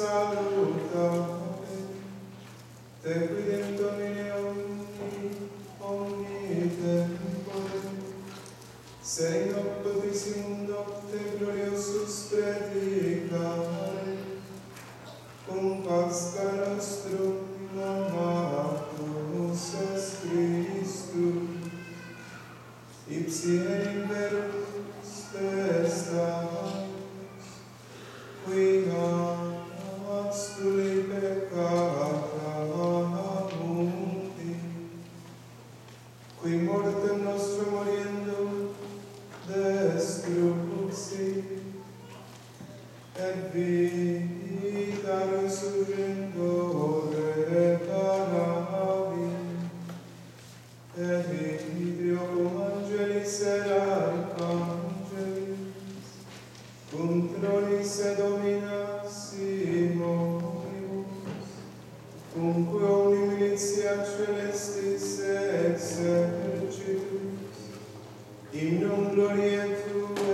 saluta. Te quidem domine omni omni tempore. Se in optissimo docte gloriosus predicare cum pasca nostrum amatus est Christum ipsi enim verum et in vibrio cum angelis et arcangelis, cum tronis et dominas in cum quo militia celestis exercitus, hymnum gloriae tuum,